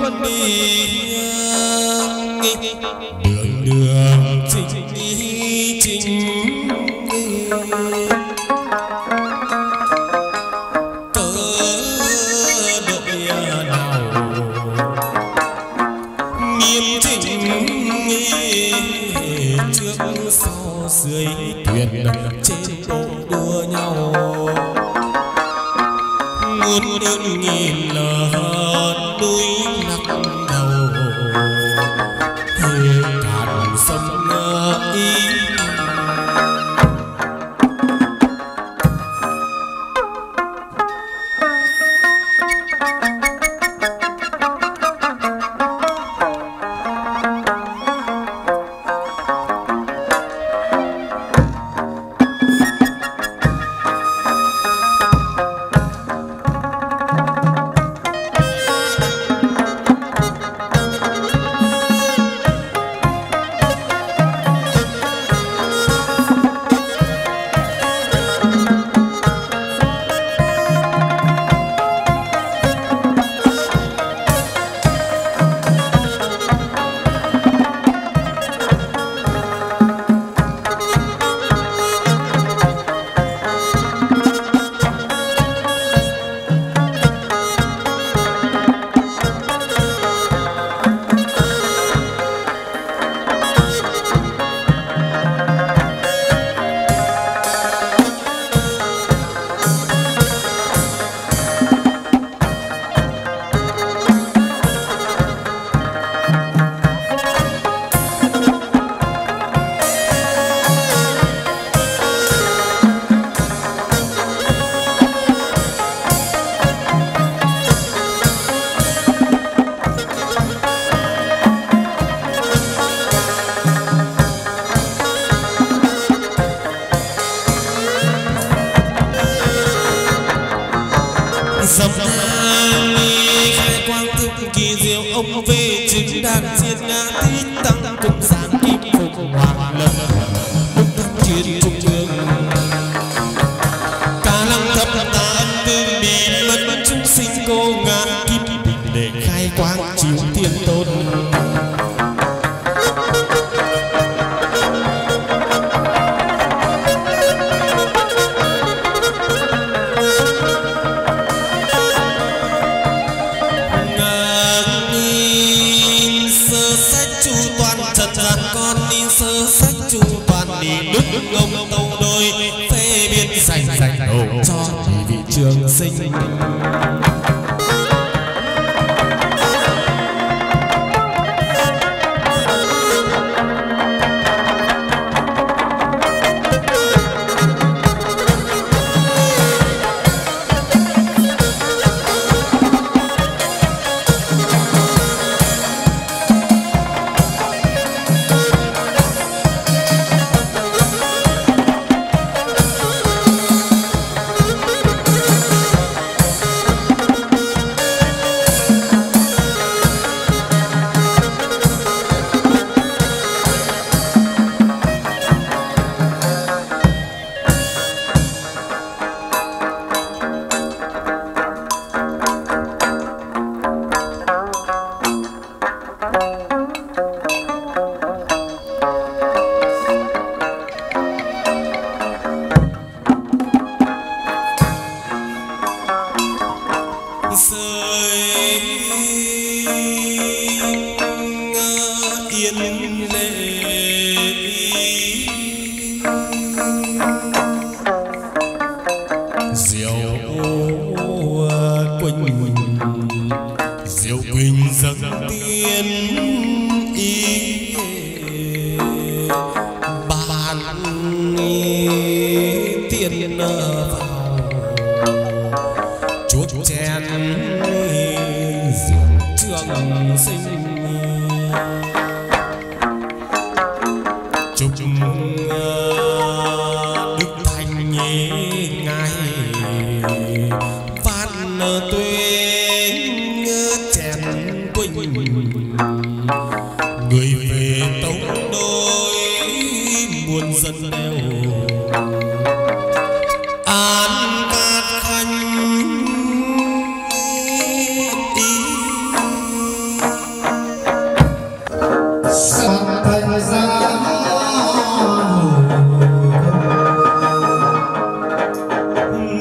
quân đi đường đường chính đi chính cớ đội nào. Nghiêm chỉnh trước sau dưới thuyền trên bộ đua nhau. Muôn ơn nghìn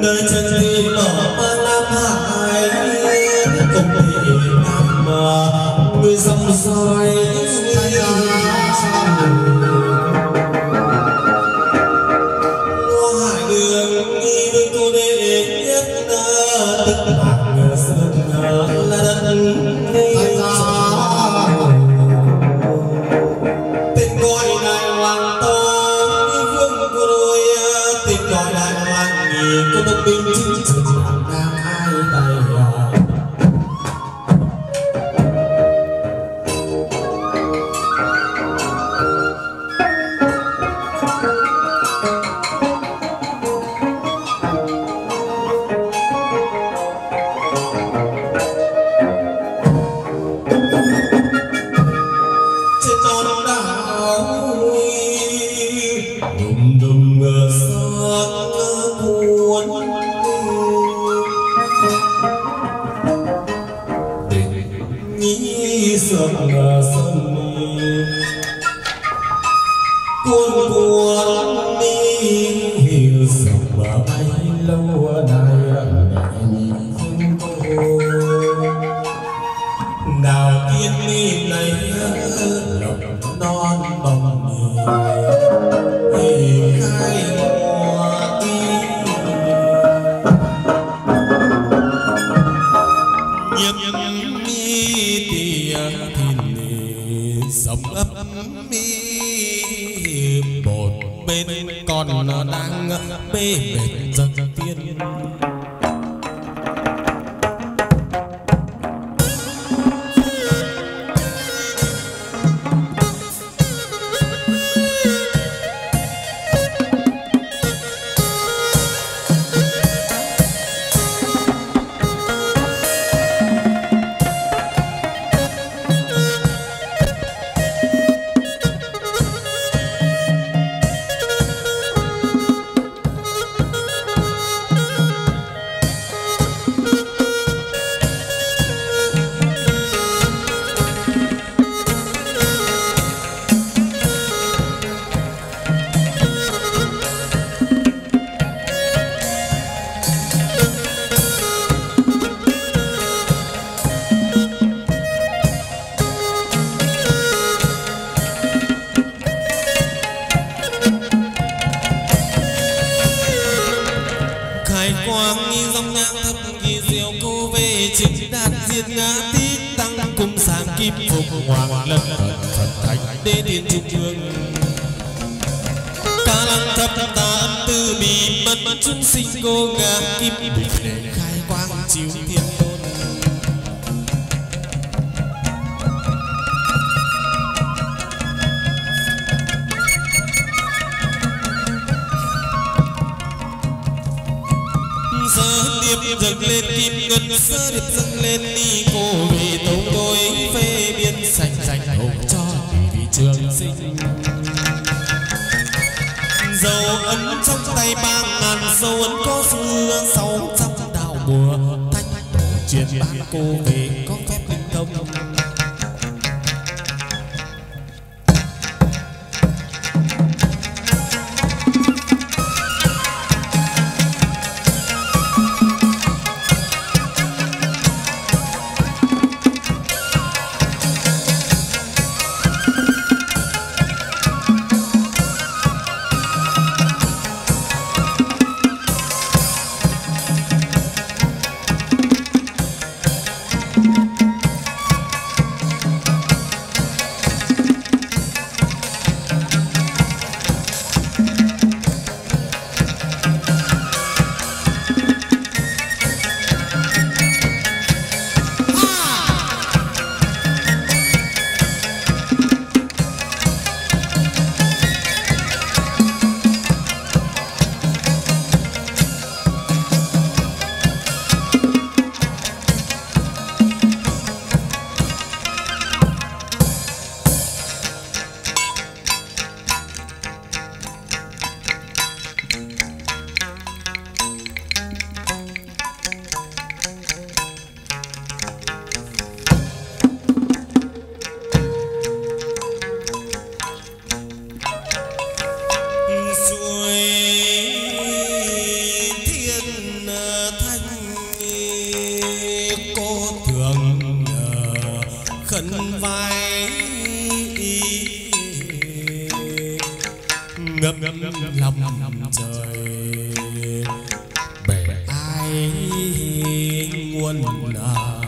nơi chân lòng trời bể ai nguồn ân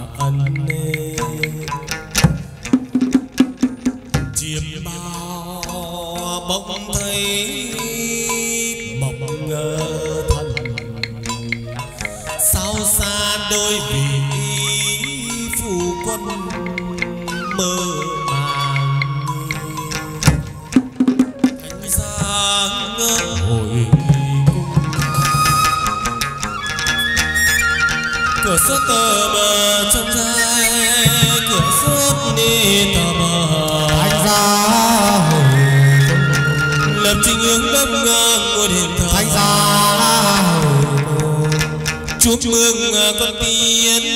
mừng à, con tiên.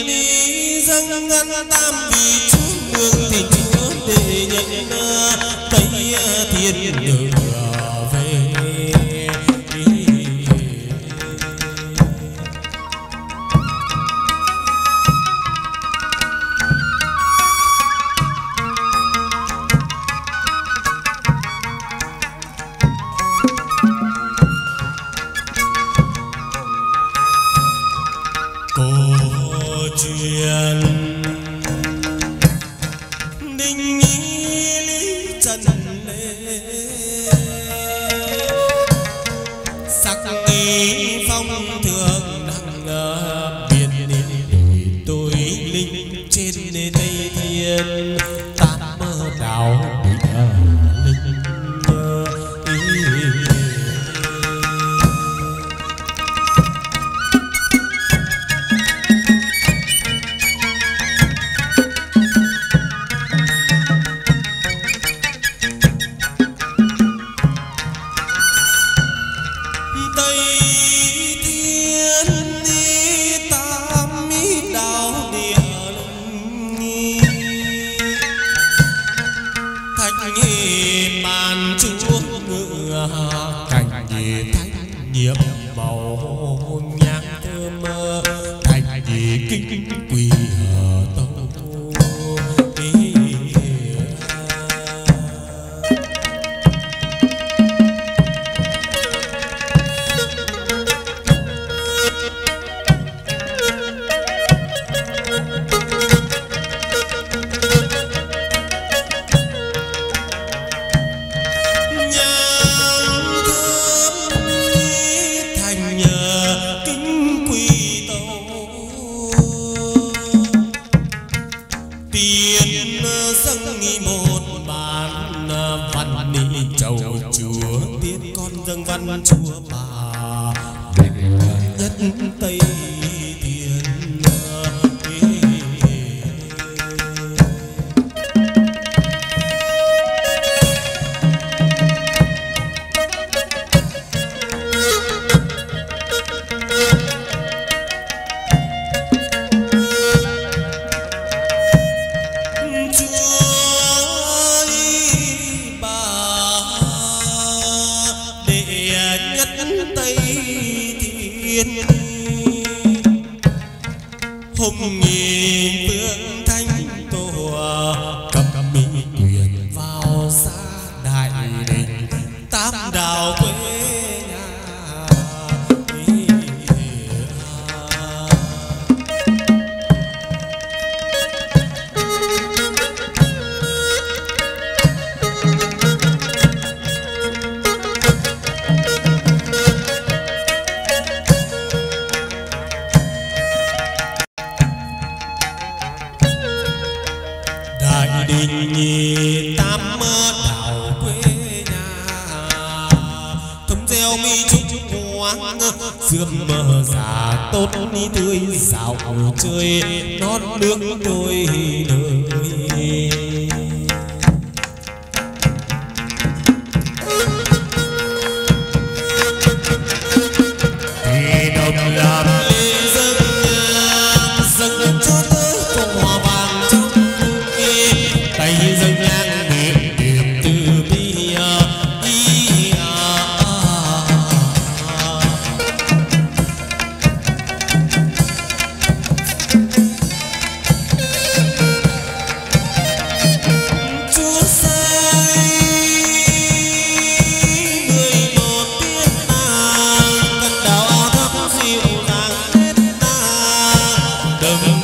Adam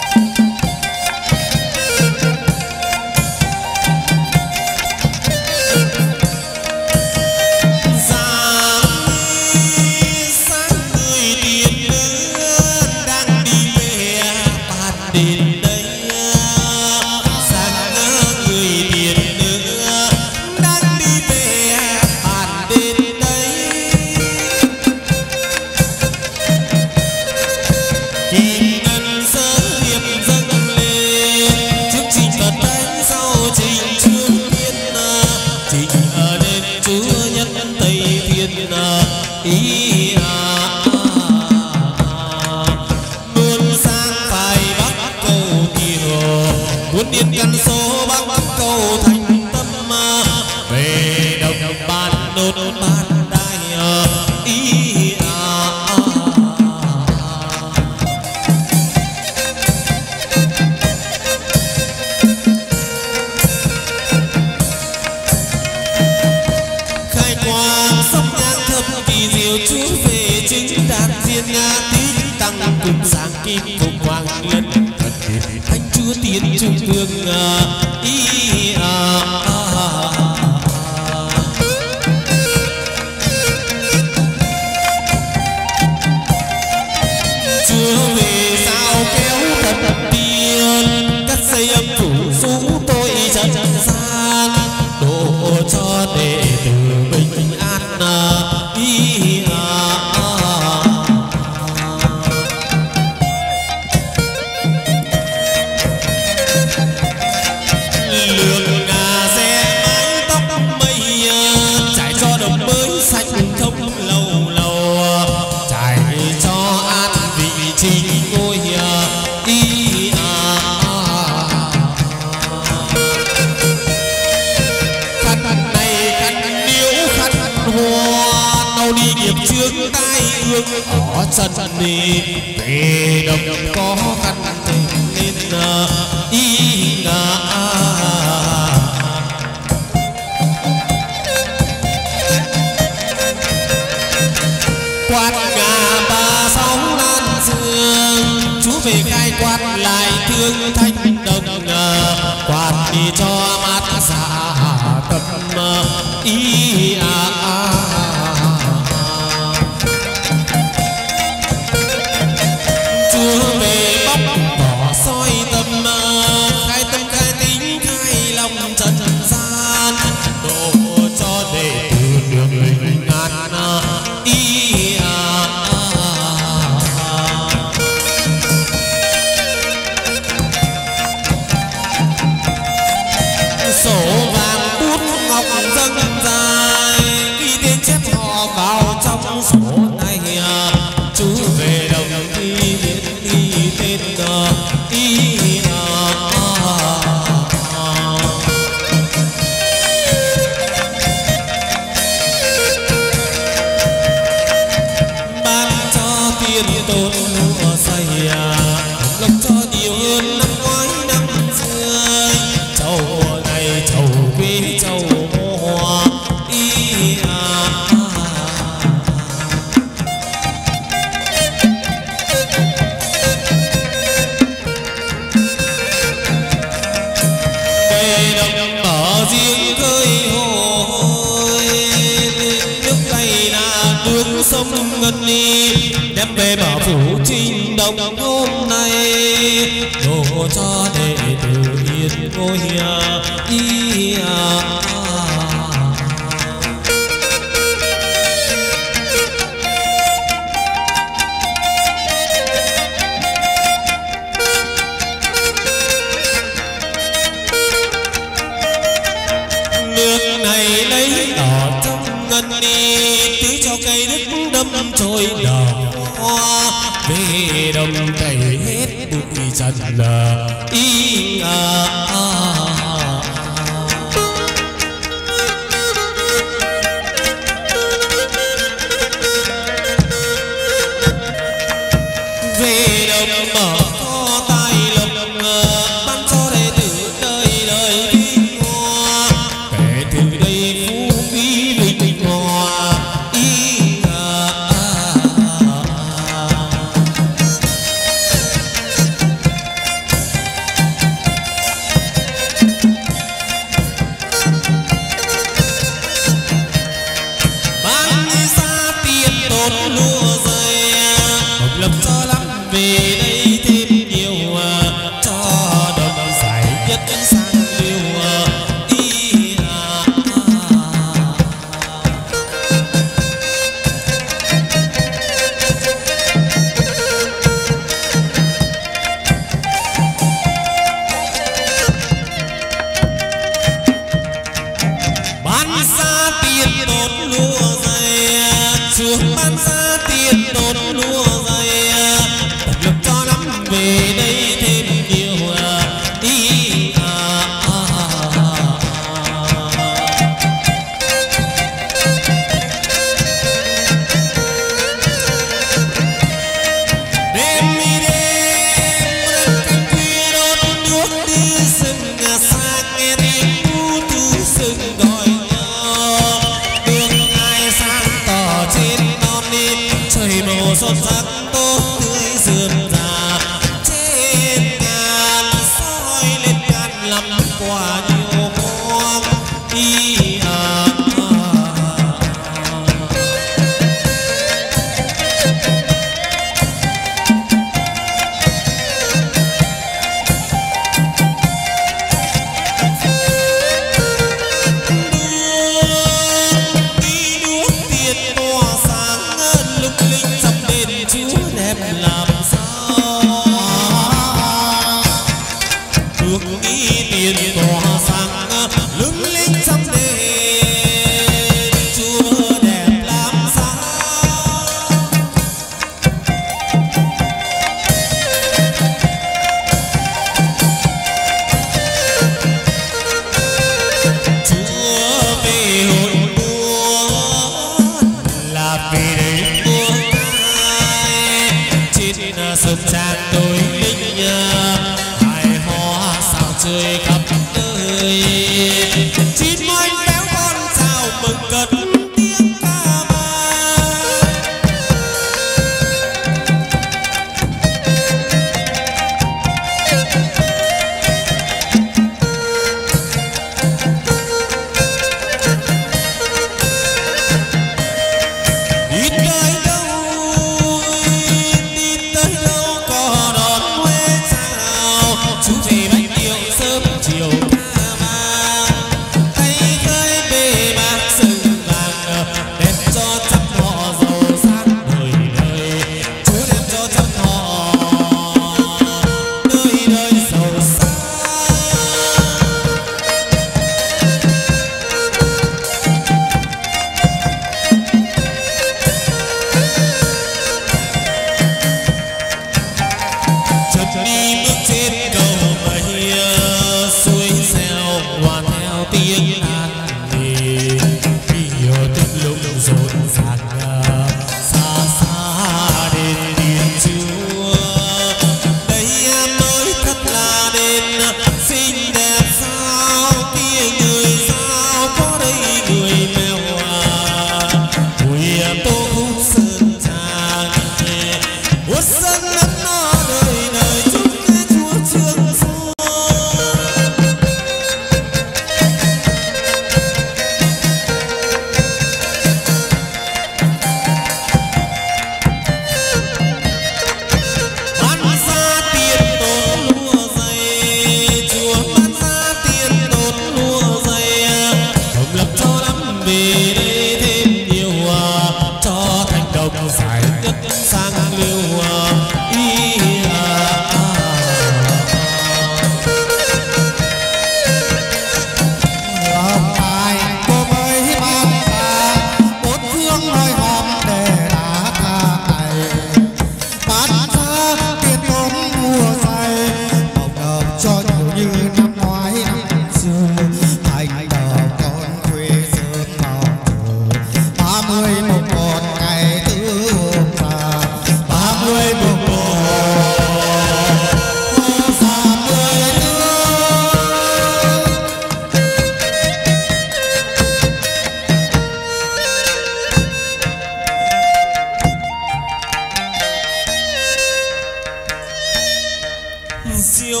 diệu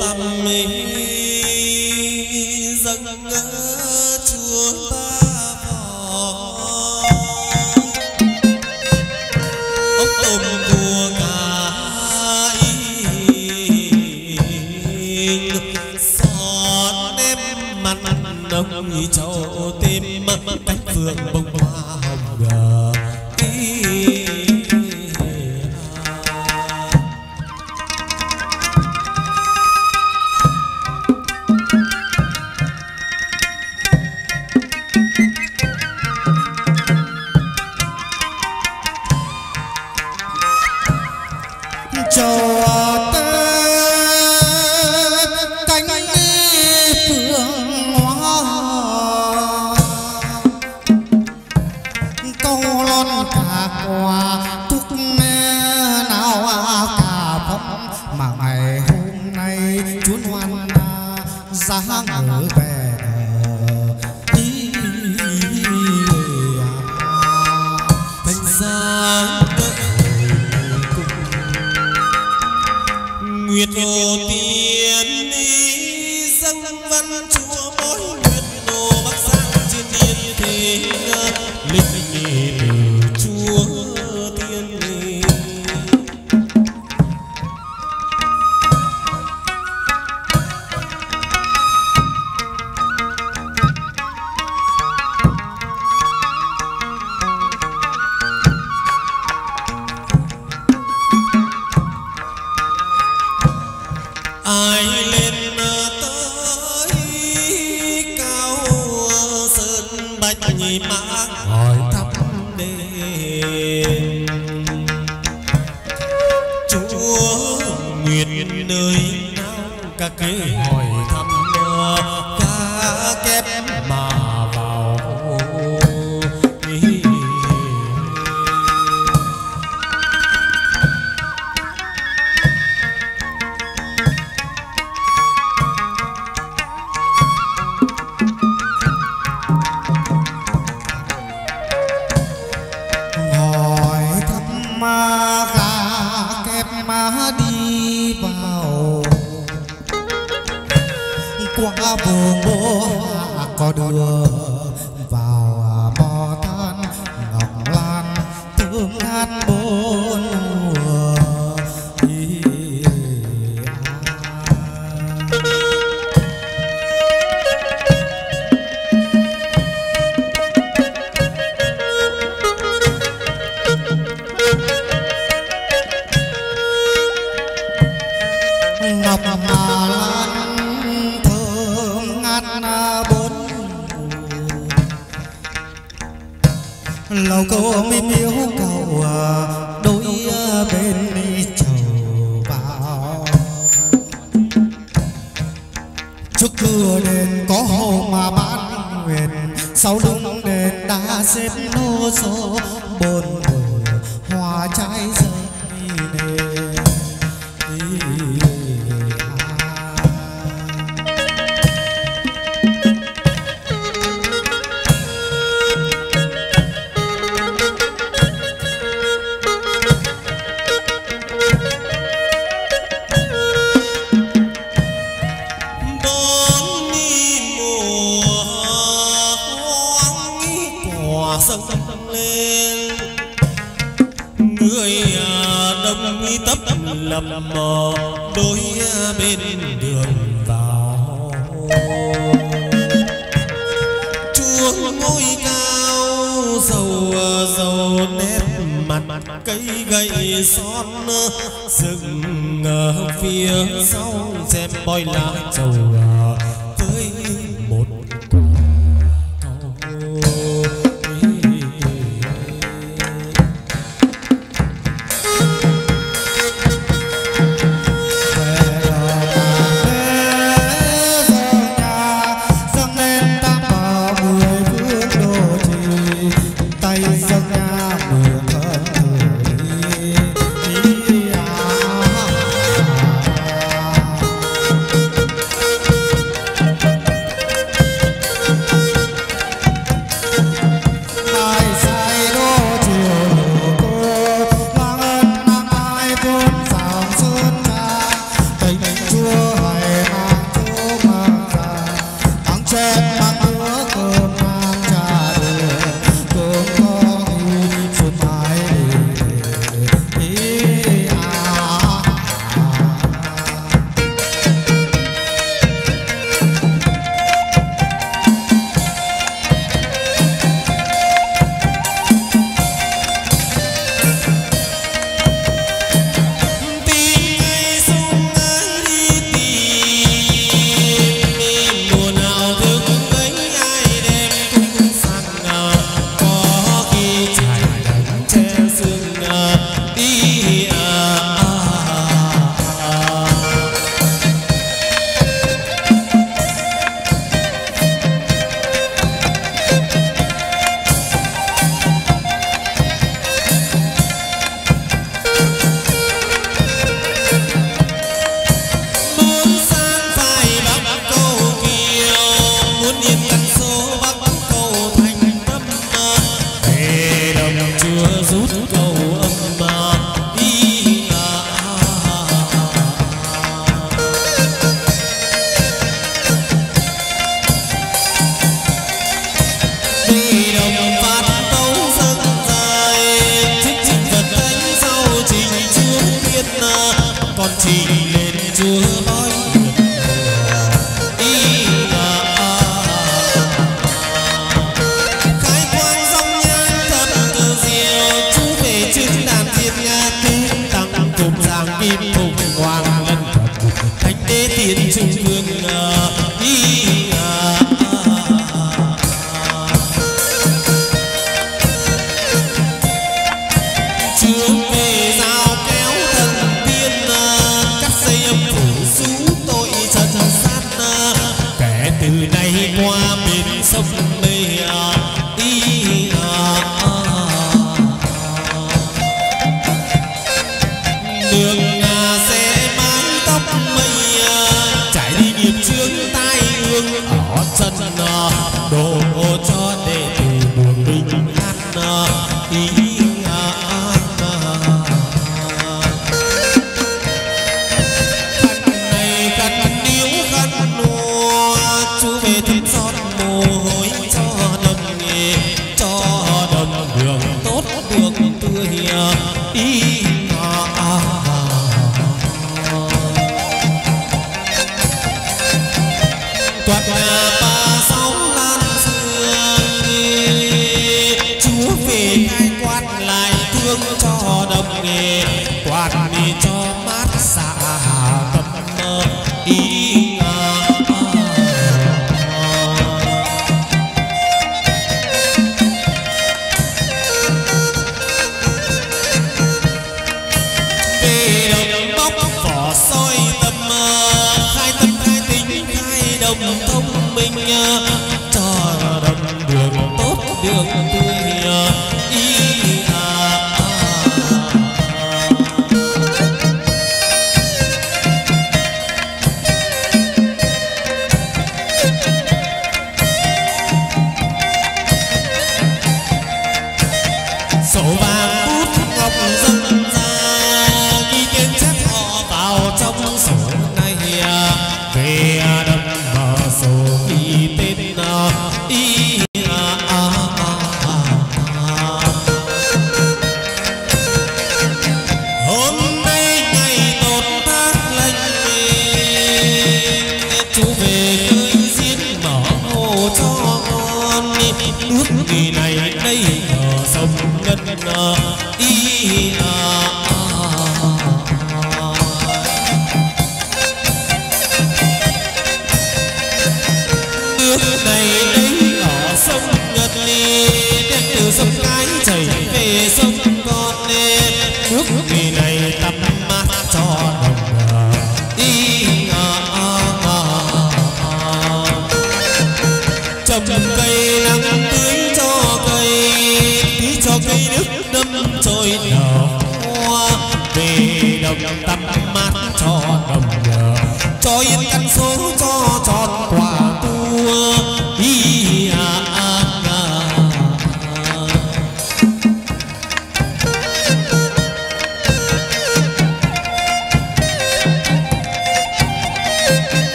tâm mình.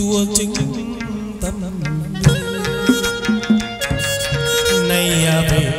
Chúa chính tâm. Này à, về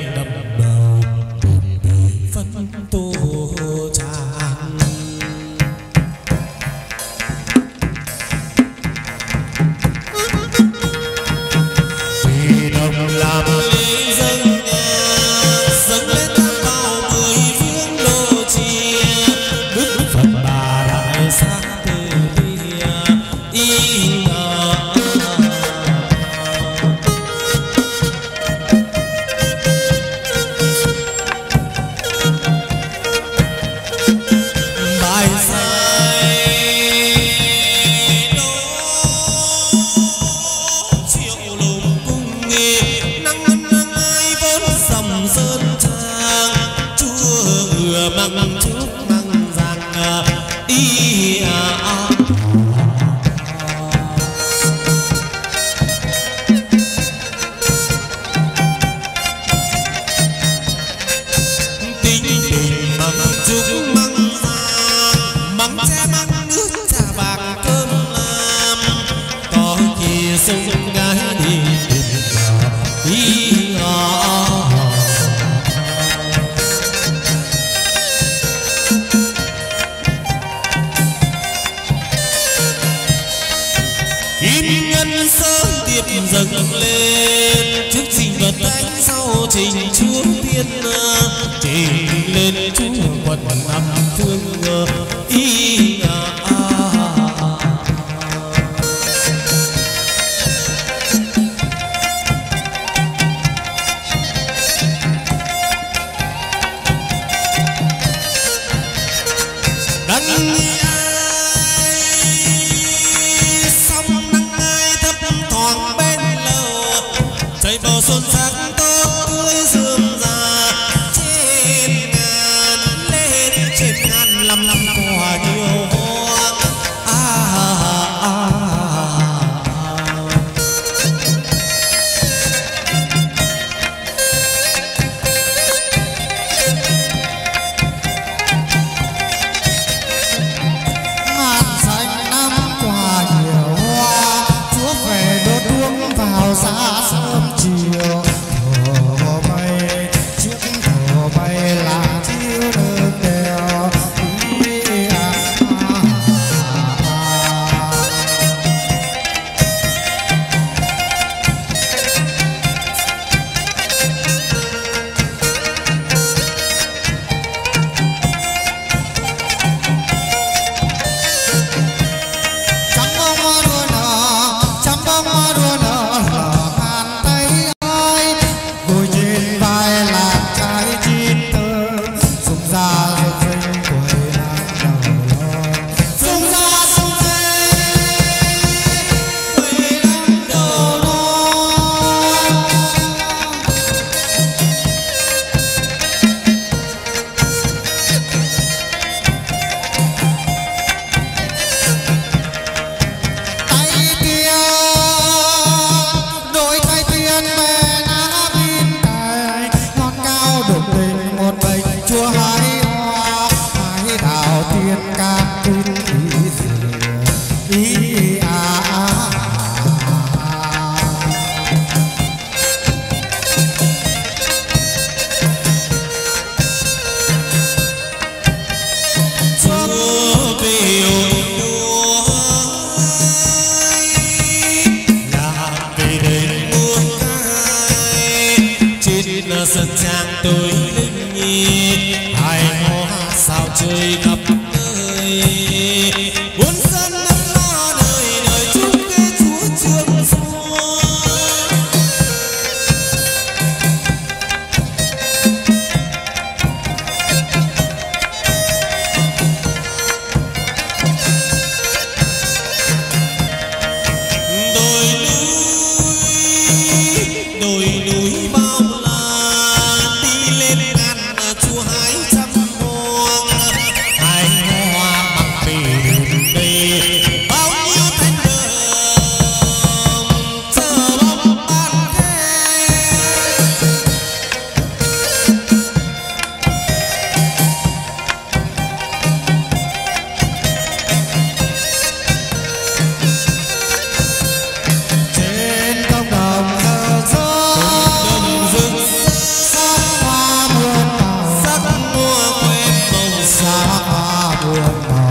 xa buồn màu.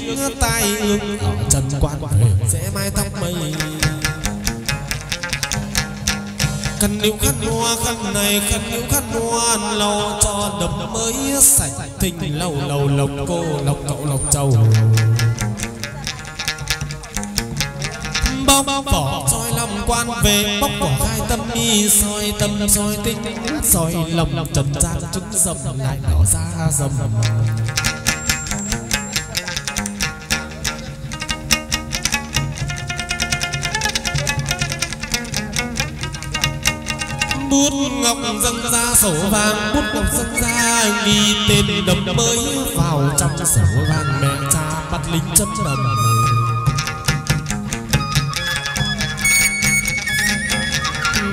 nghiệp tay ứng trần quan sẽ mai tóc mây. Khăn liễu khăn hoa khăn này khăn liễu khăn hoa lâu cho đầm mới sạch. Tình lâu lâu lộc cô, lộc cậu, lộc châu bóc vỏ soi lòng quan về, bóc vỏ hai tâm mi soi tâm, soi tinh soi lòng, trầm gian, trứng dầm lại đỏ ra dầm. Bút ngọc dâng ra, sổ vàng bút ngọc dâng ra. Ghi tên đập mới vào trong sổ vàng, mẹ cha bắt lính chân đầm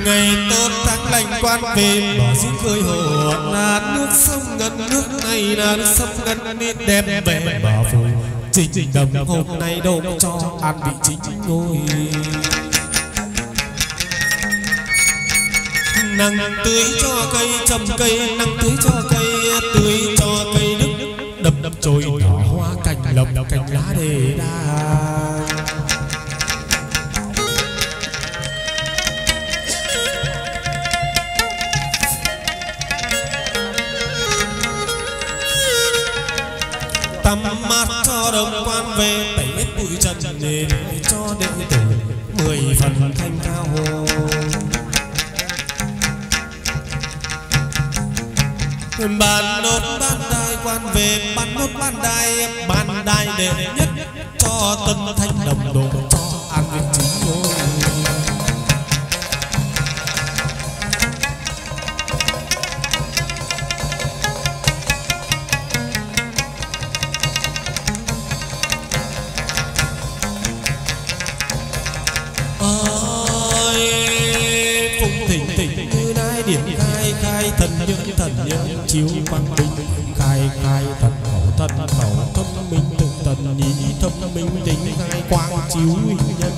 ngày tốt tháng lành quan về, bỏ giếng khơi hồ, là nước sông ngân, nước này là nước sông ngân nên đem về bỏ phù. Trình đồng hôm nay đâu cho an vị chính ngôi. Nắng tưới cho cây trồng cây nắng tưới cho cây, tưới cho cây đức đập đập trôi nhỏ hoa, cành lộc, cành lá đề đa. Tắm mát cho đồng quan về tẩy hết bụi trần nền cho đệ tử mười phần thanh cao hồ. Ban nốt ban đài quan về ban nốt ban đài ban đài đệ nhất, cho tân thanh đồng đồ cho an việt chính ngôi thần như nhớ chiếu quang minh, khai khai thật khẩu thật khẩu thông minh, tự tần nhị thông minh, tính khai quang chiếu nhân.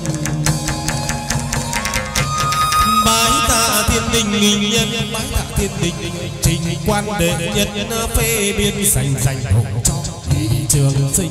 Bái tạ thiên đình nghìn nhân, bái tạ thiên đình trình quan đệ nhân phê biên sành sành hộ cho trường sinh.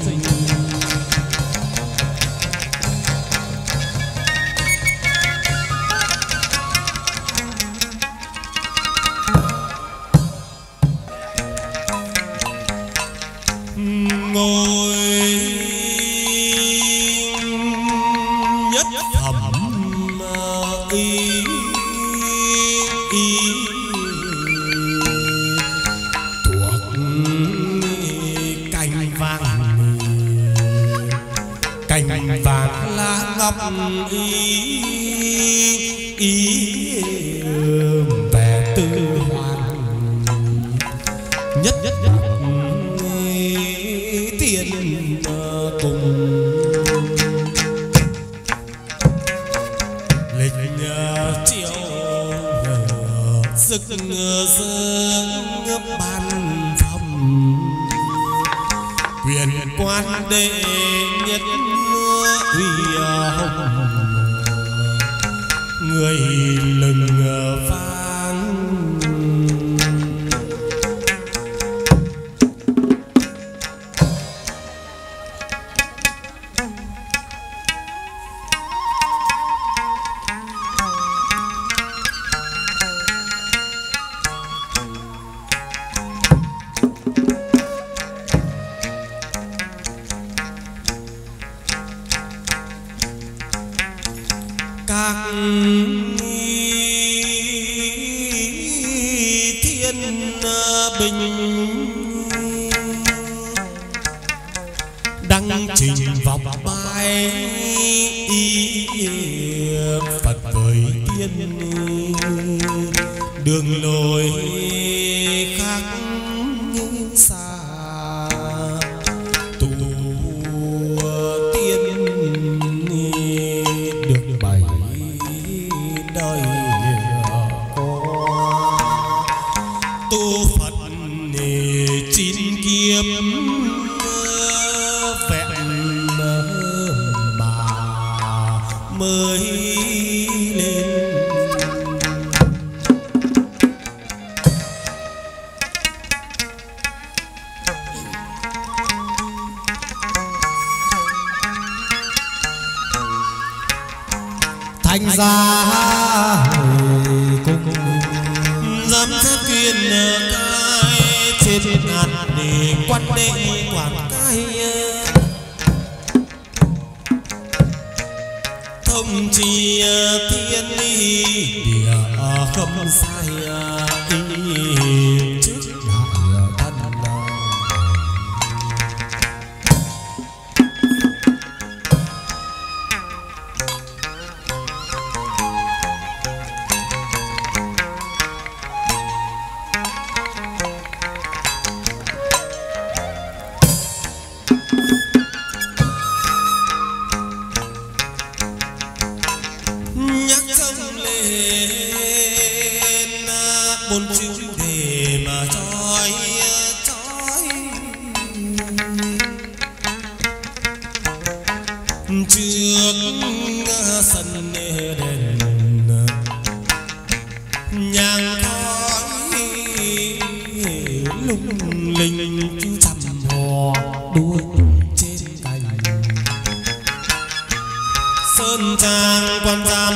quân thang quan giám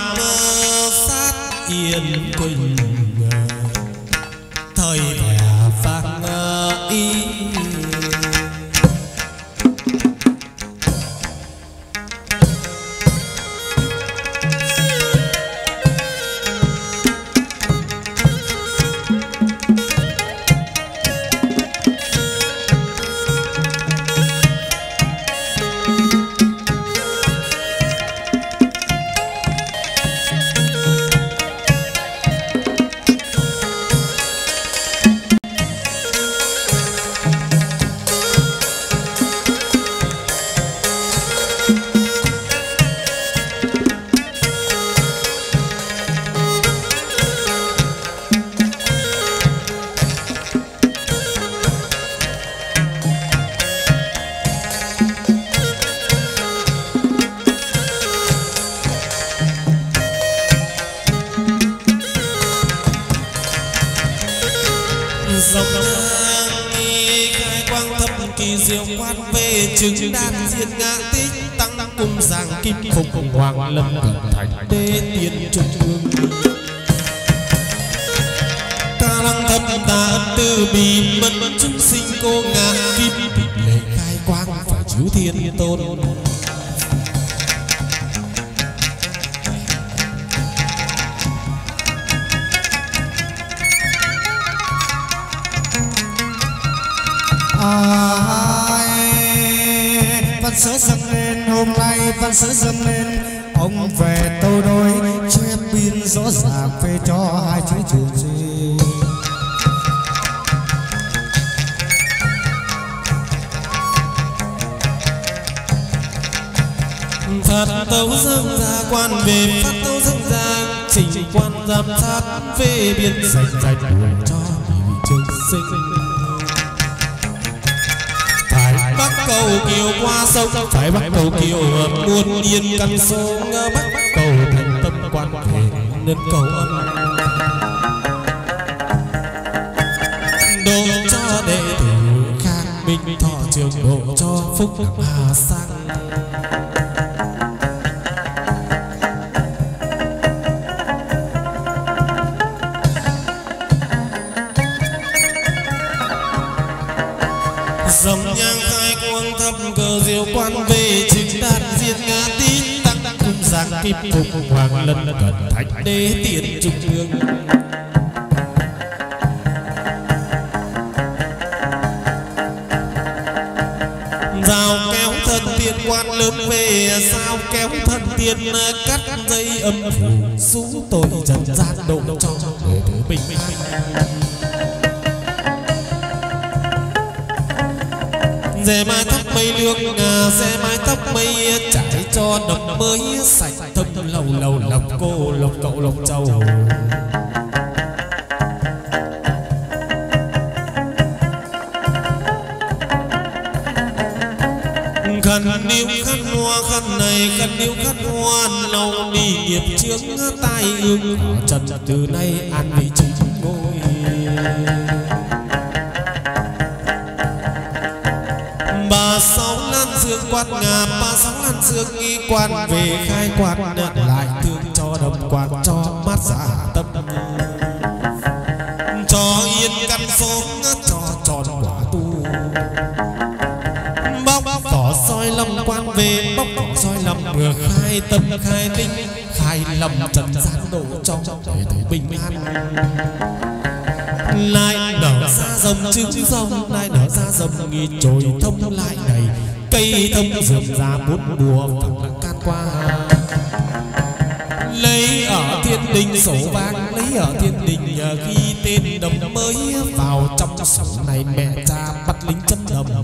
sát yên quỳnh Thái phải bắt cầu kiều muôn yên căn số bắt cầu thành tâm quan thể nên cầu âm. Độ cho đệ tử khang minh thọ trường độ cho phúc hà sang kim phục hoàng lân cận thạch đế tiền trung ương Giao kéo thân tiên quan lớn về Sao kéo thân tiên cắt dây âm phủ Xuống tội trần gian độ cho đệ tử bình Dè mái tóc mây lương ngà Dè mái tóc mây trải cho đầm mới sạch lầu lộc cô lộc cậu lộc châu khăn điêu khăn hoa khăn này khăn điêu khăn hoa lâu đi nghiệp trước tai ương trần từ nay an vị chính ngôi. Ba sáu lan dương quạt ngà ba sáu lan dương nghi quan về khai quạt lại giả tâm. Cho yên căn phố cho tròn quả tu. Bóc tỏ soi lòng quan về, bóc tỏ soi lòng vừa khai tâm, khai tinh khai lầm trần gian độ trong để thấy bình an. Lại nở ra dòng trứng rồng lại nở ra dòng nghi trồi thông lại đầy cây thông rừng ra bốn mùa phẳng là can qua. Lấy ở thiên đình sổ vang lấy ở thiên đình, nhờ khi tên đồng mới vào trong sổ này mẹ cha bắt lính chân đồng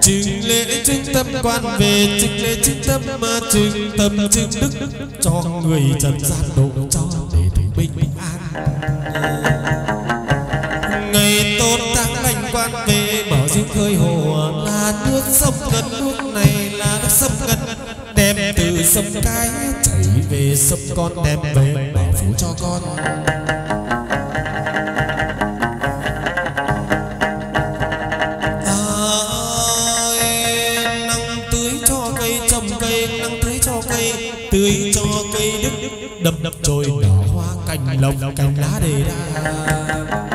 Trừng lễ trưng tâm quan về, Trừng lễ trưng tâm mà trừng tâm, trừng đức Cho người trần gian độ. Nước sông gần Nước này là nước sông gần Đem từ sông cái chảy về sông con Đem về bảo phú cho con tưới cho cây trồng cây tưới cho cây tưới cho cây đức đập đập trồi đỏ hoa cành lộc cành lá đề đa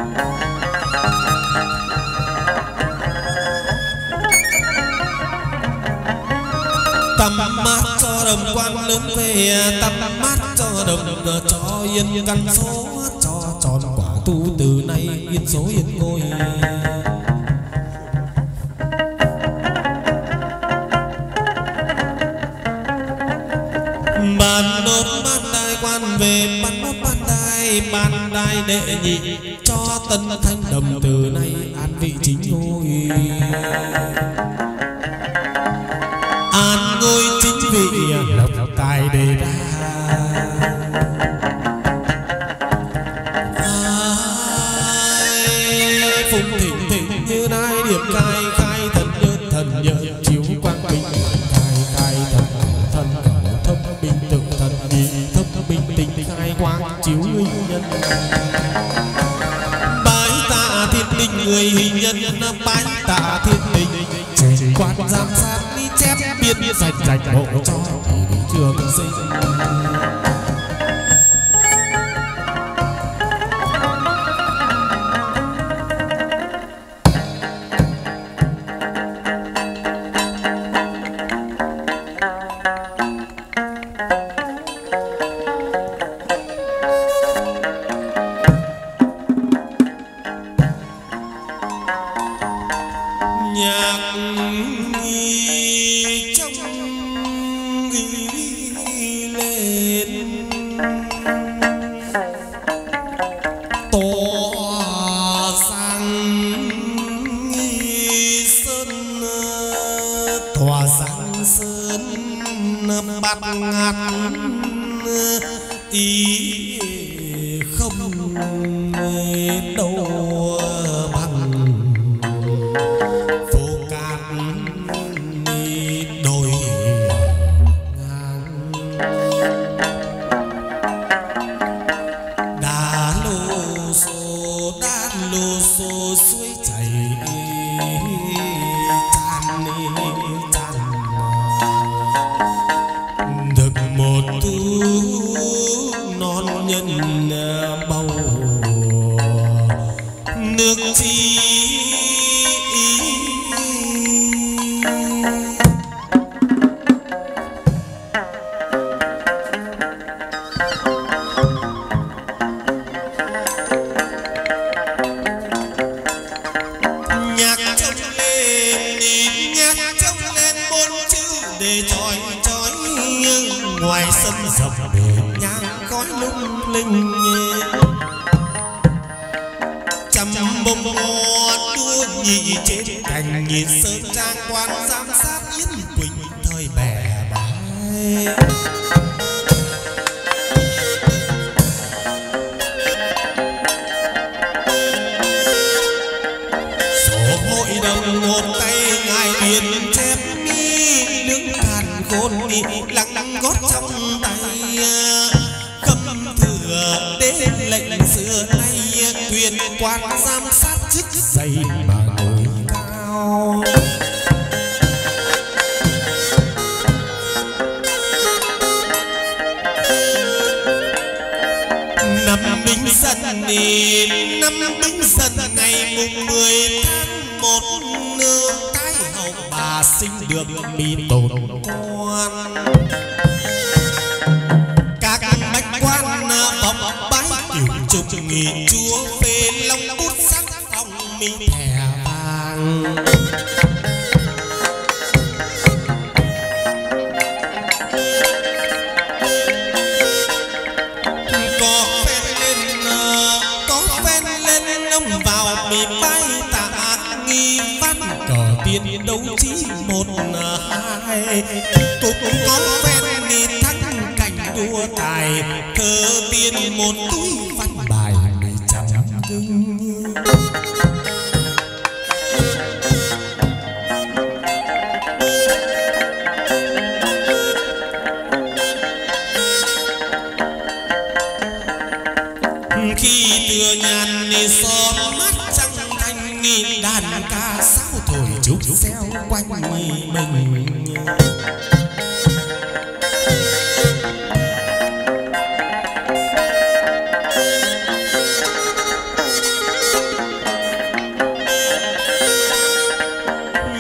tắm mát cho đồng quan lớn về tắm mát cho đồng cho yên căn số cho tròn quả tu từ nay yên số yên ngôi. Bàn đốt bát đai quan về ban mắt bát đai, bàn đai đệ nhị cho tân thanh đồng từ nay an vị chính ngôi. bia sạch sạch hộ cho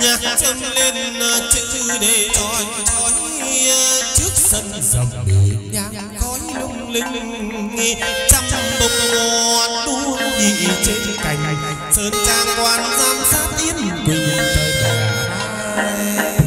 nhạc trông lên chữ để trói trói trước sân rộng để nhạc khói lung linh trăm bông hoa đua đi trên cành sơn trang quan giám sát yên bình thời đại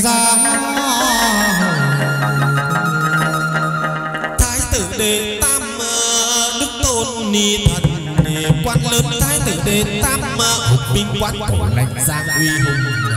ra. Thái tử đệ tam ờ, đức tôn ni thần quan lớn. Thái tử đệ tam ờ, hùng binh quan cổ lãnh giang uy hùng.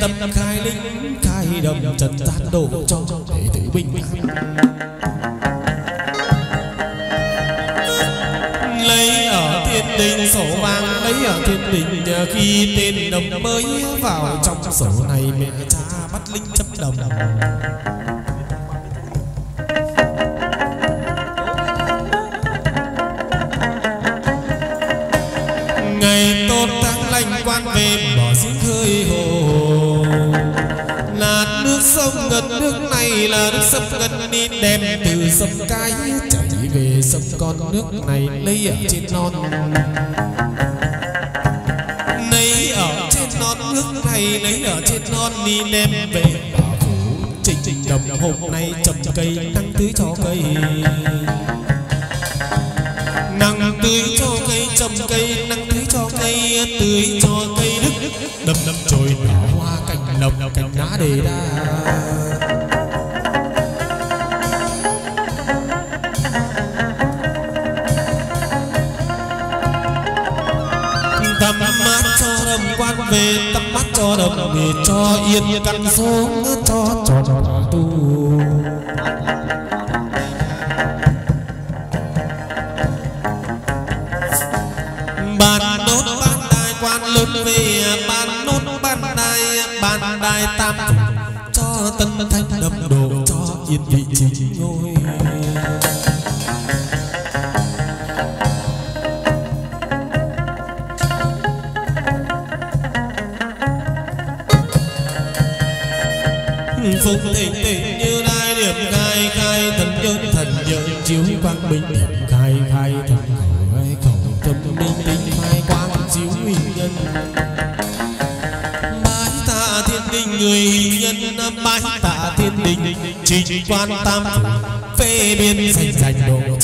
tâm khai linh, khai đồng, trần gian đổ cho thế tử bình lấy ở thiên đình sổ vàng, lấy ở thiên đình ờ, khi tên đồng mới vào trong sổ này mẹ cha bắt linh chấp đồng. là nước sông ngân đi, đem từ sông cái chảy về sông con nước này lấy ở trên non. Lấy ở trên non nước này, lấy ở trên non đi, đem về trình trình đồng hôm nay trồng cây tăng tưới cho cây. Nắng tưới cho cây, trồng cây nắng tưới cho cây, tưới cho cây đức. Đầm đầm trồi hoa cành lộc, cành lá đề đa. đồng thì cho yên căn xuống cho tròn tu bàn nốt ban đài quan lớn về bàn nốt ban đài bàn đài tam cho tân thanh đập đồ cho yên vị trí. ngô tam phê biên sành sành độ.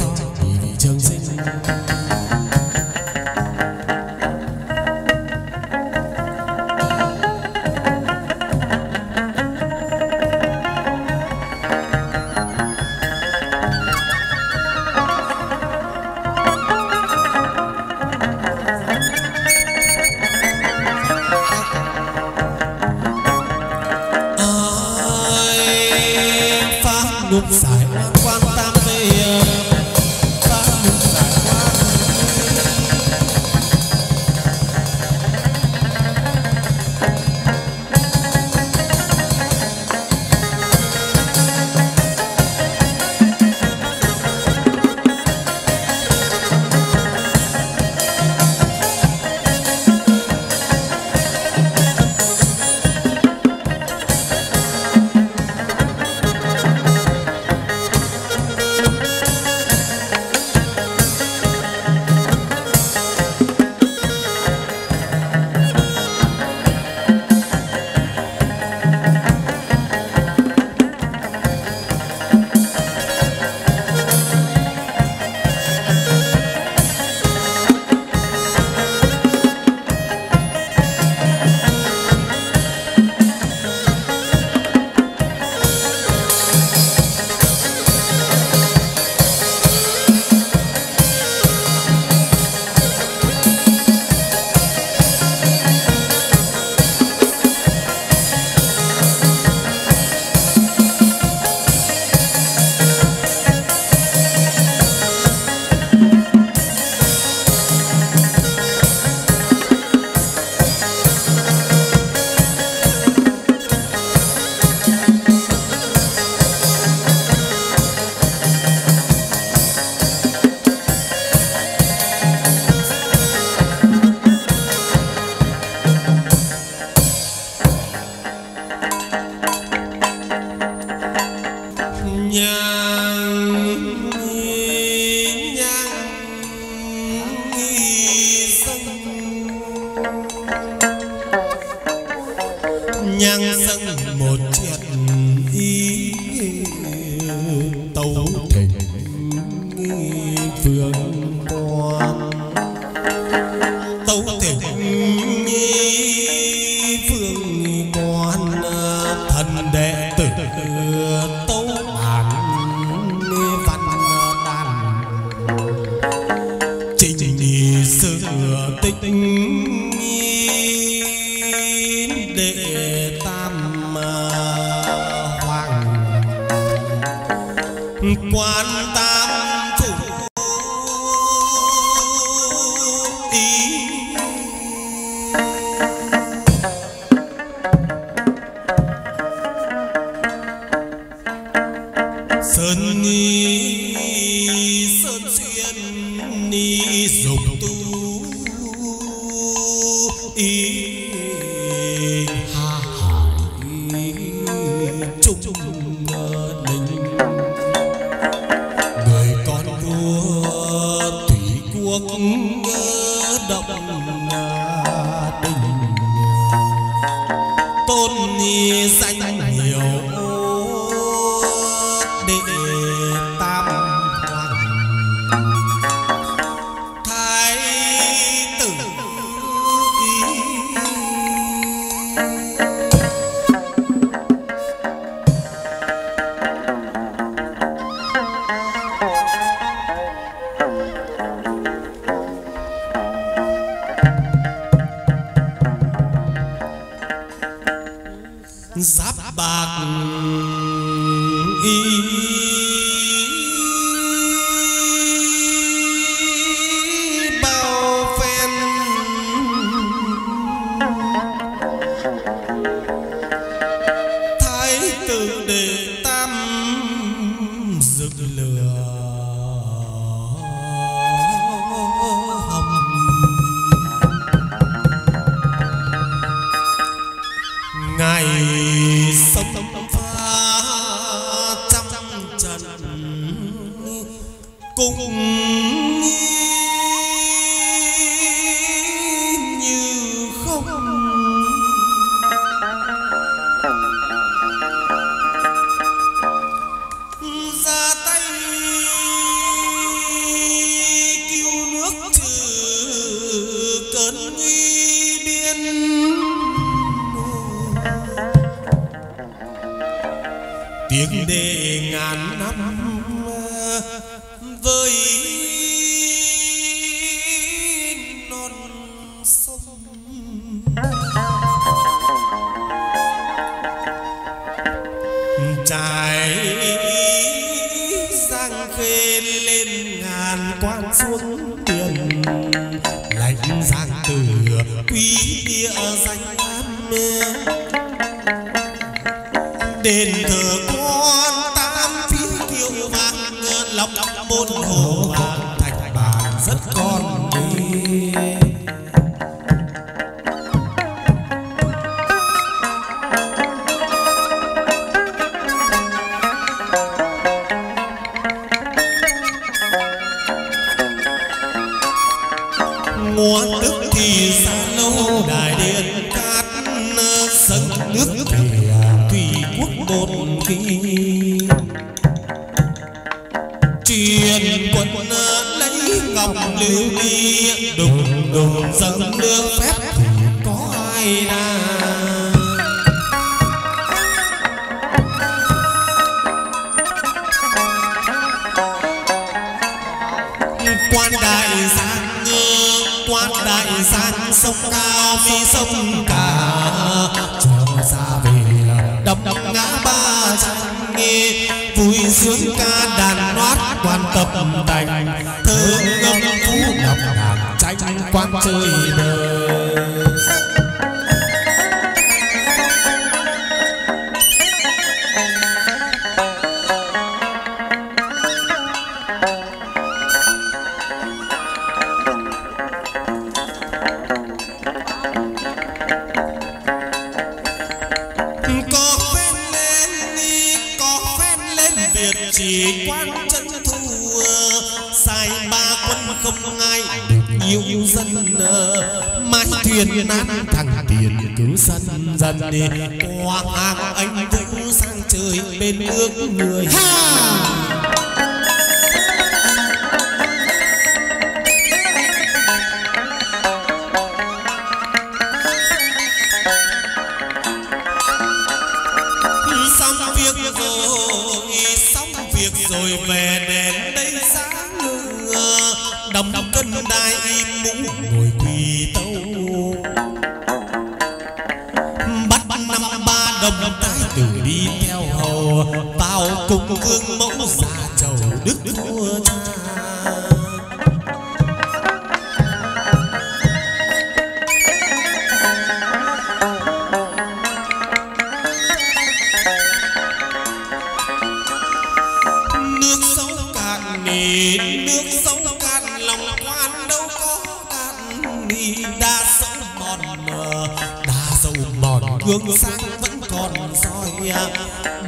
nền nước sông cạn lòng quan đâu có cạn đi đa sông mòn mờ, đa dầu mòn gương sang vẫn còn soi à.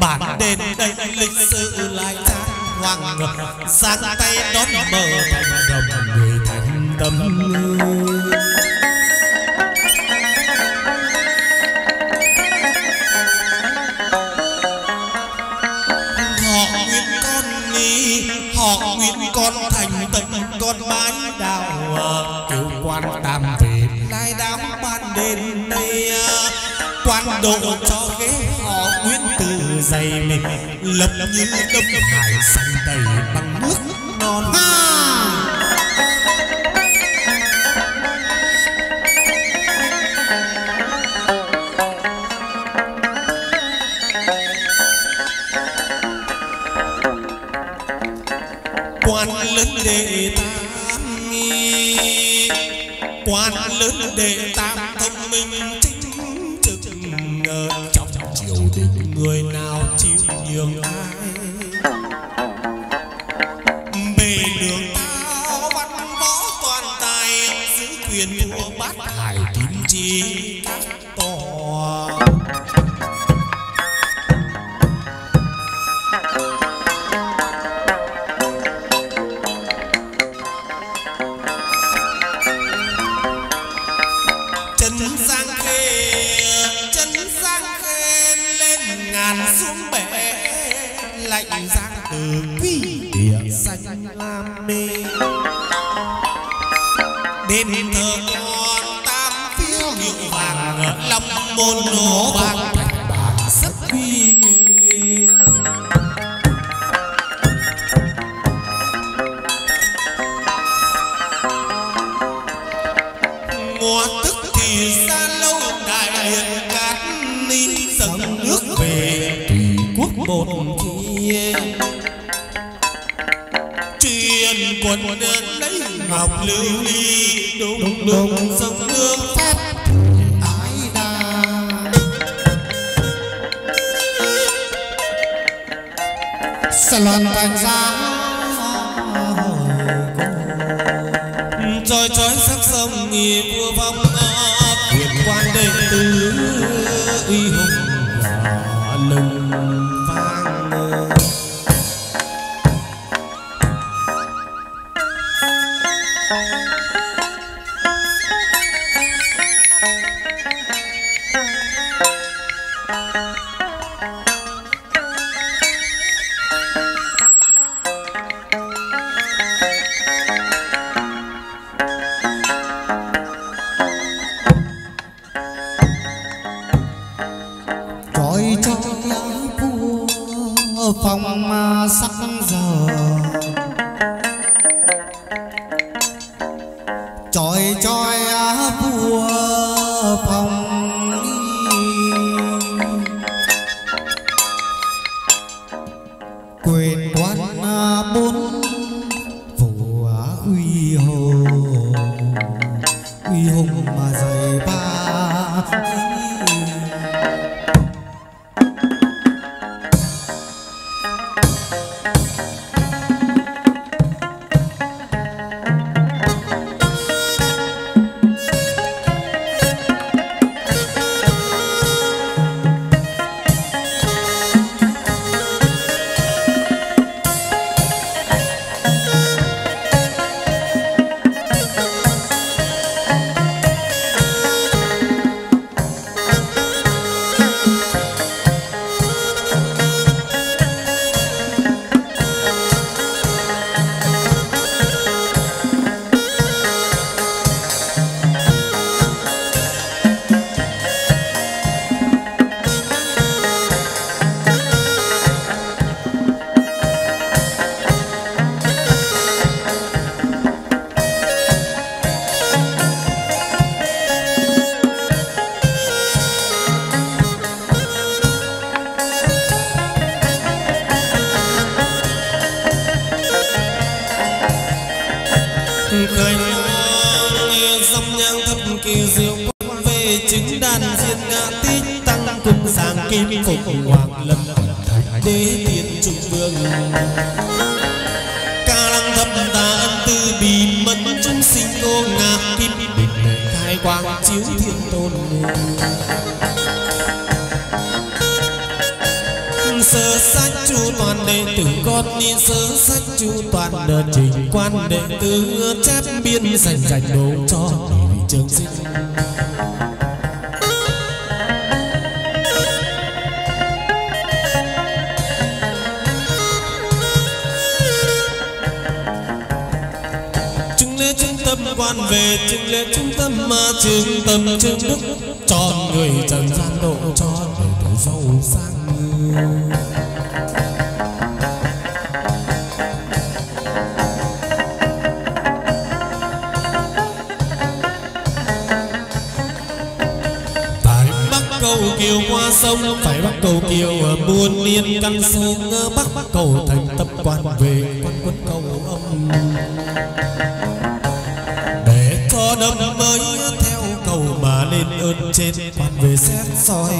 bản đền đây lịch sử lại trang hoàng à. giang tay đón mở thành đồng, người thành tâm độ cho ghế họ nguyên từ dày mình lập như đông hải xanh đầy bằng nước non. Quan lớn đệ tam quan lớn đệ sơ sách chu toàn đệ tử con ni sơ sách chu toàn đờ trình quan đệ tử chép biên dành dành đồ cho người vị trường sinh. Quan về, chứng lễ trung tâm mà trường tâm trường đức tròn người trần gian độ cho người tử giàu xa phải bắt cầu kiều qua sông phải bắc cầu kiều ở buôn liên, căn sông bắc bắc, cầu thành tập quan về quan quân cầu âm để cho đâm mới theo cầu mà lên ơn trên, quan về xét soi.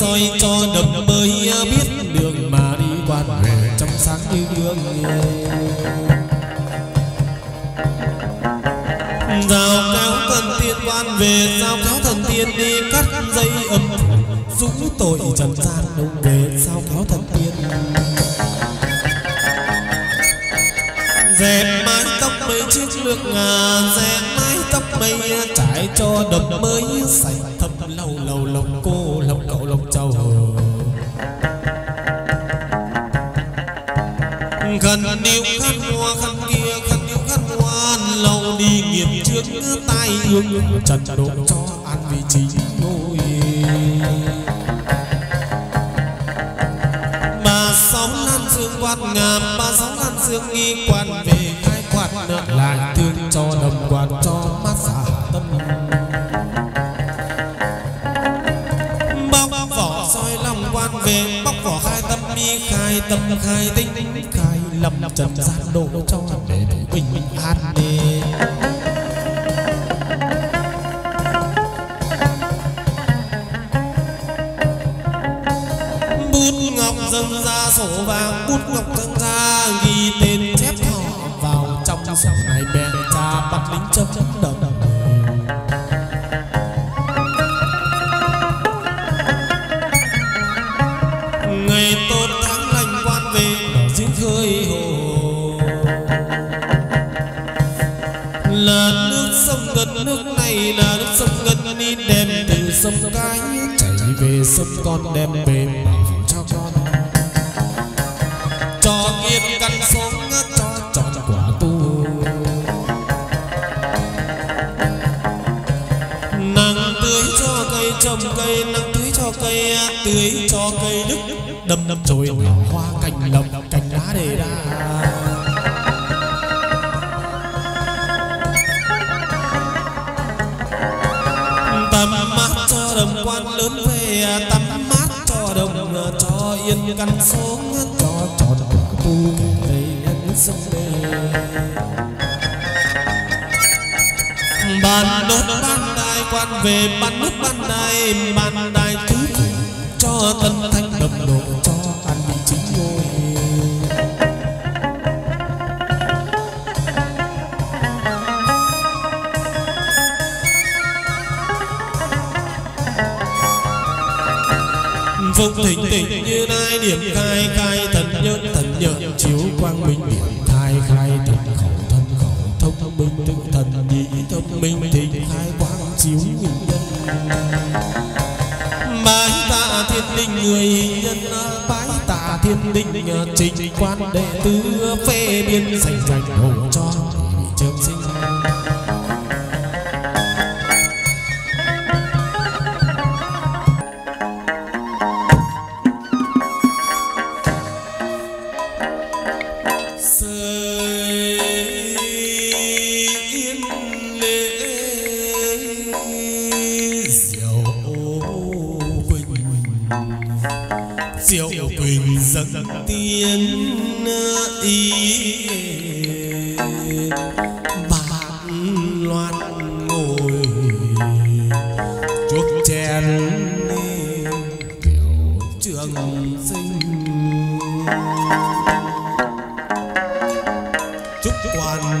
soi cho đầm mới biết đường mà đi quan về trong sáng như gương rào cáo thần tiên quan về rào cáo thần tiên đi cắt dây âm dũ tội trần gian đông về rào cáo thần tiên. Dẹp mái tóc mây chiếc nước ngà, dẹp mái tóc mây trải cho đầm mới sạch. lưng trần độ cho an vị chính ngôi mà sóng nam dương quan ngàm mà sóng nam dương nghi quan về khai quạt nợ lại thương cho đồng quạt cho mát xả tâm. Bóc vỏ soi lòng quan về, bóc vỏ khai tâm, mi khai tâm, khai tinh, khai lầm trần gian độ cho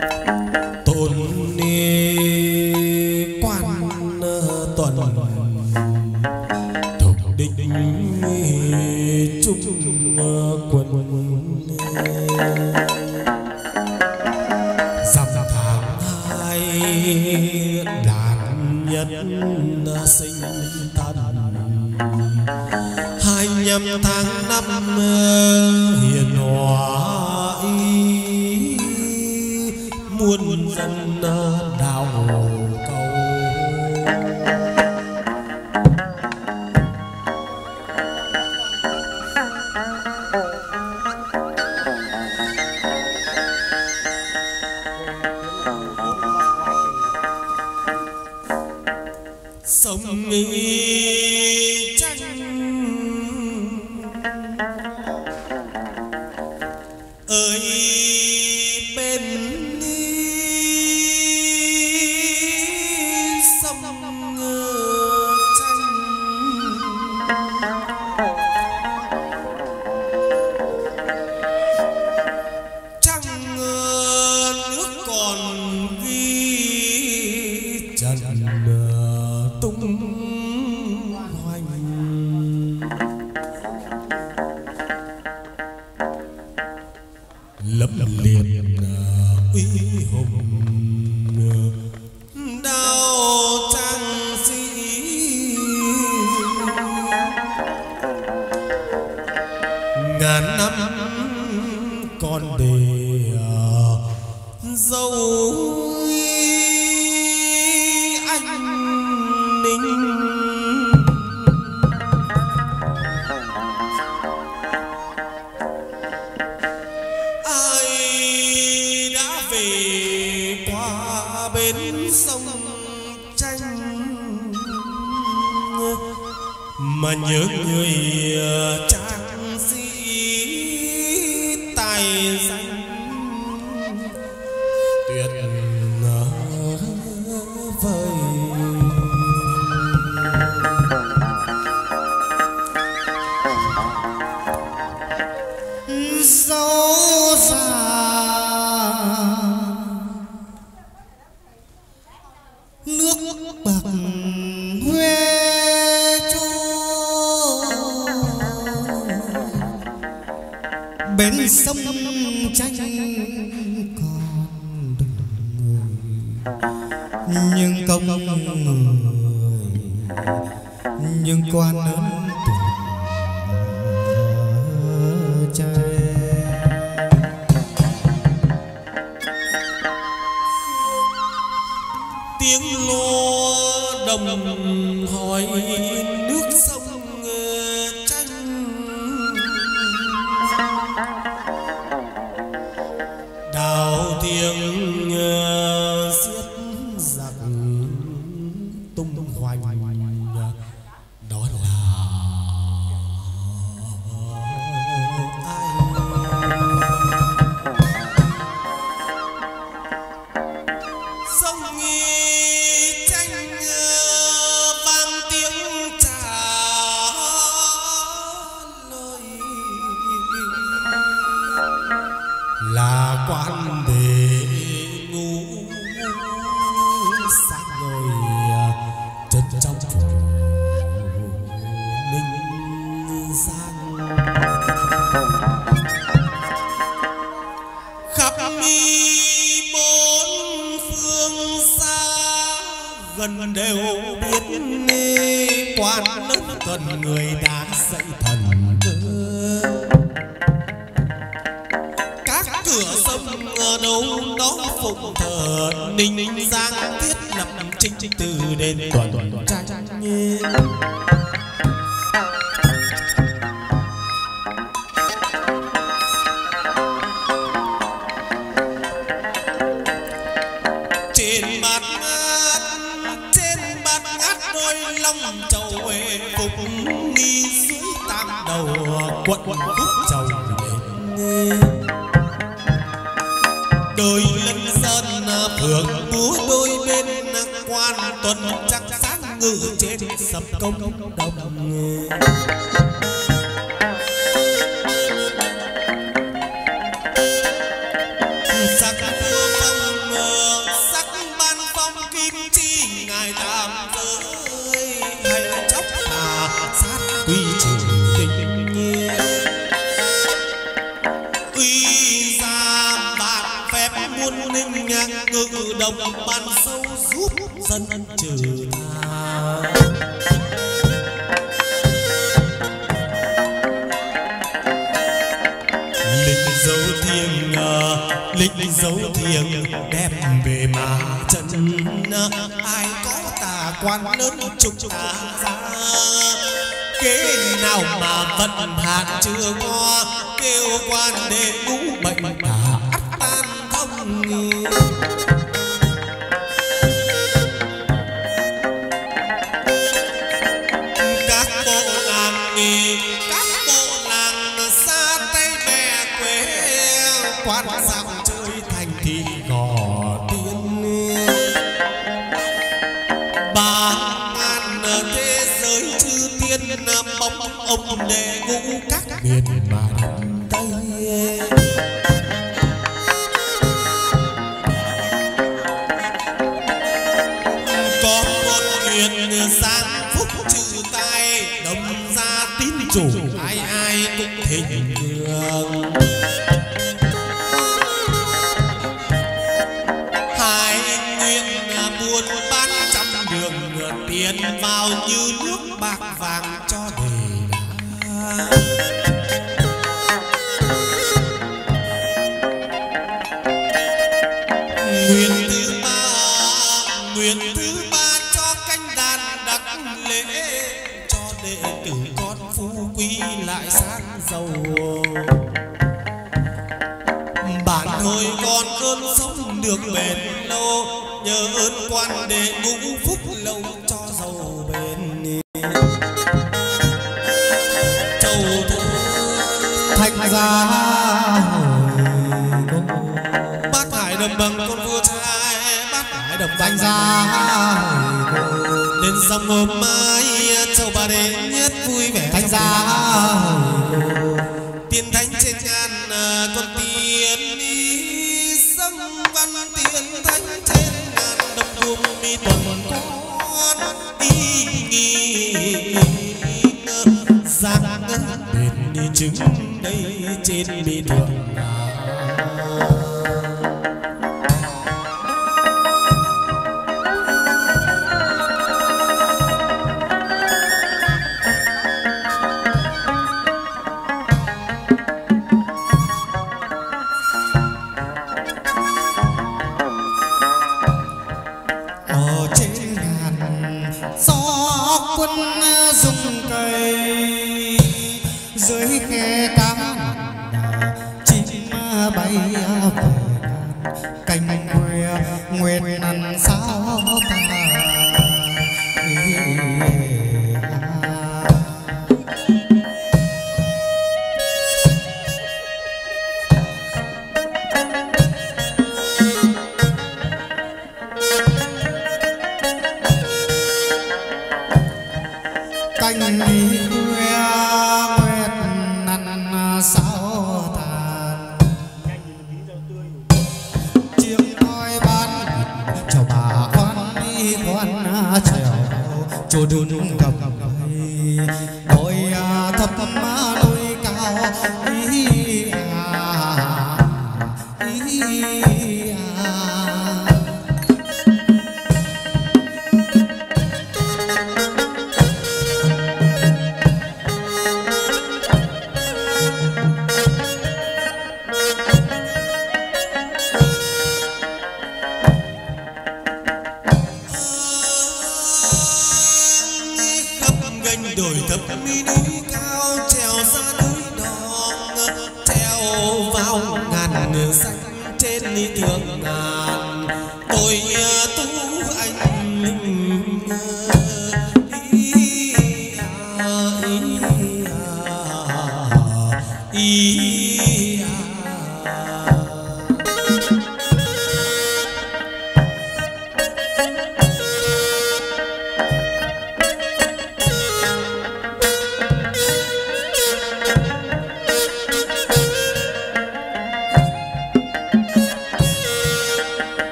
tôn đồng ban sâu giúp dân trừ tà lịch dấu thiêng lịch dấu thiêng đẹp về mà chân ai có tà quan lớn trục tà ra kế nào mà vận hạn chưa qua kêu quan đến cứu bệnh tà ắt tan thông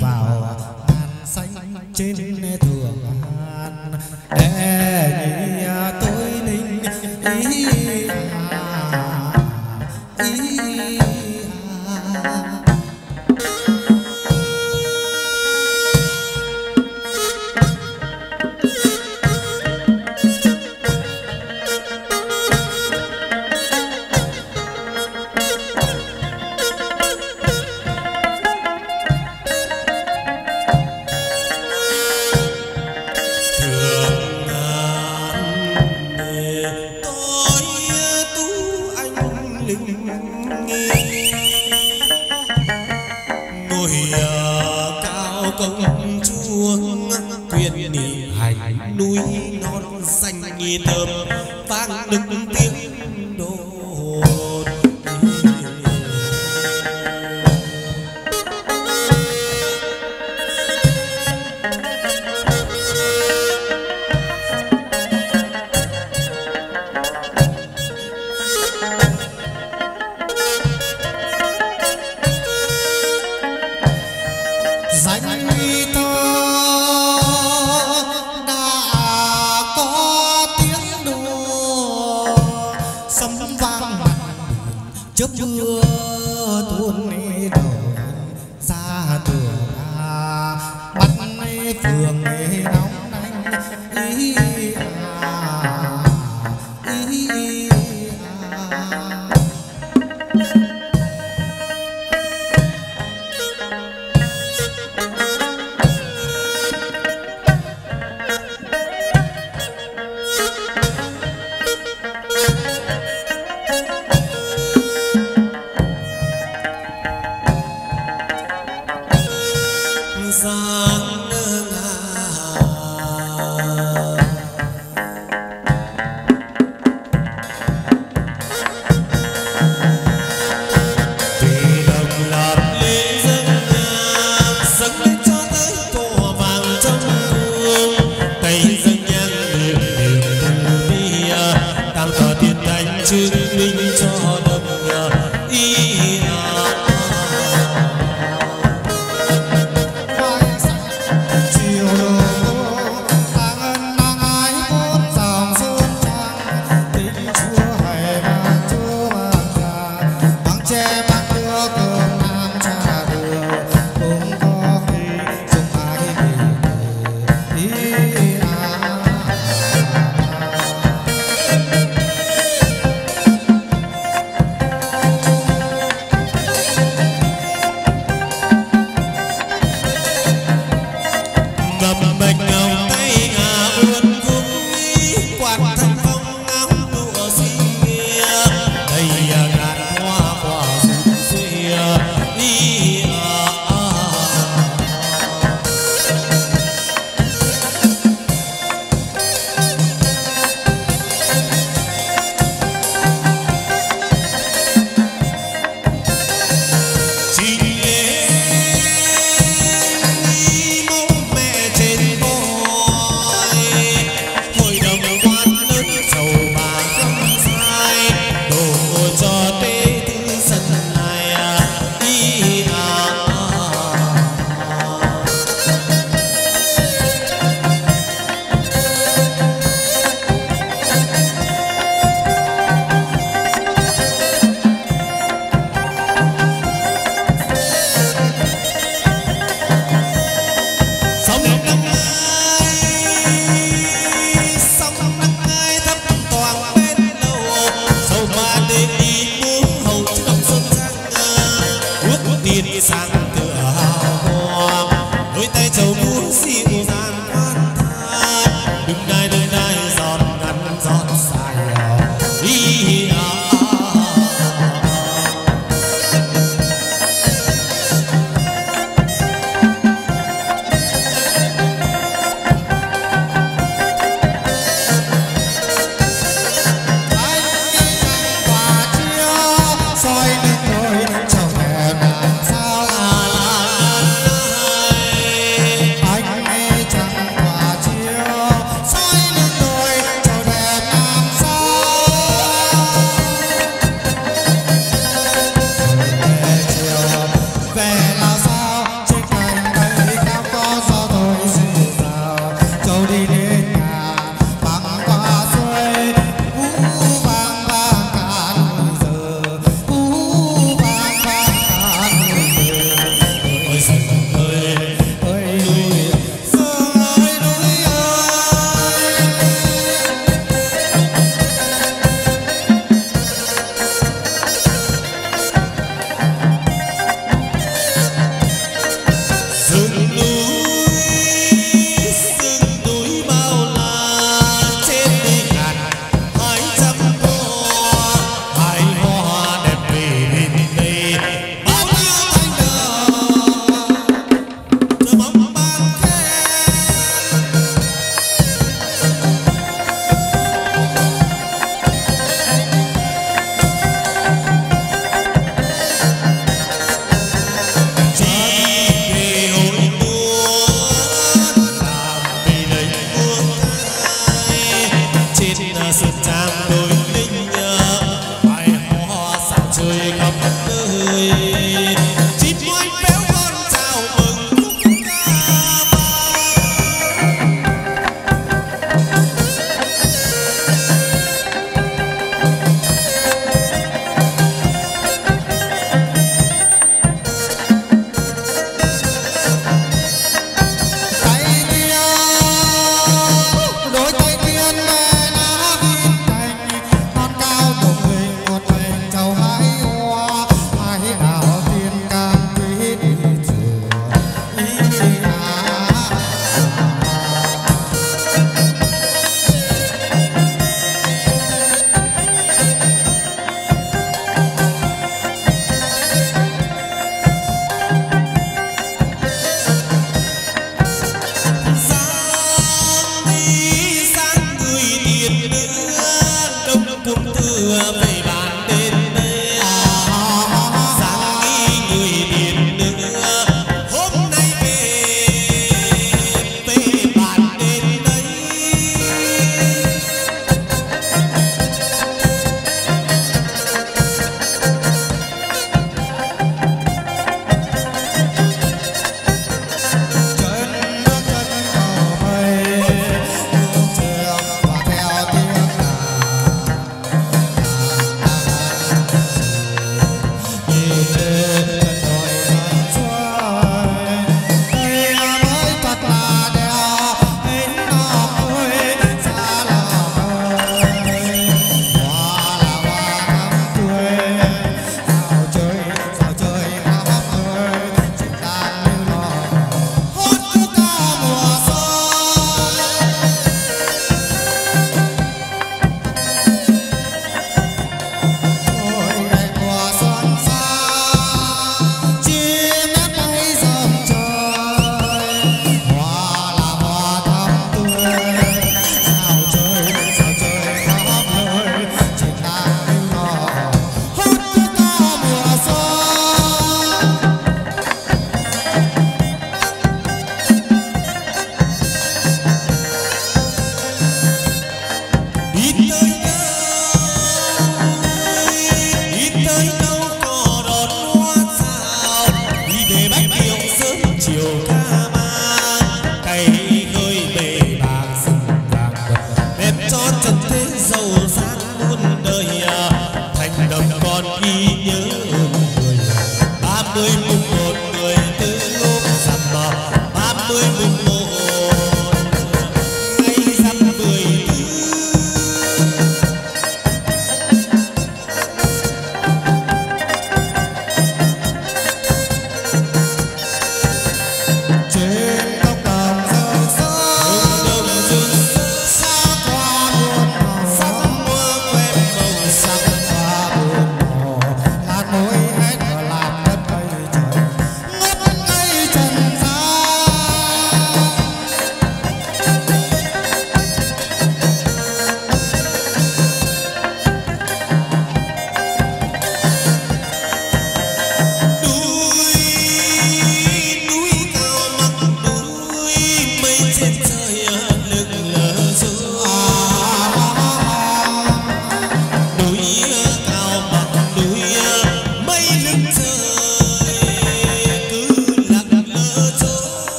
vào bàn xanh trên thượng an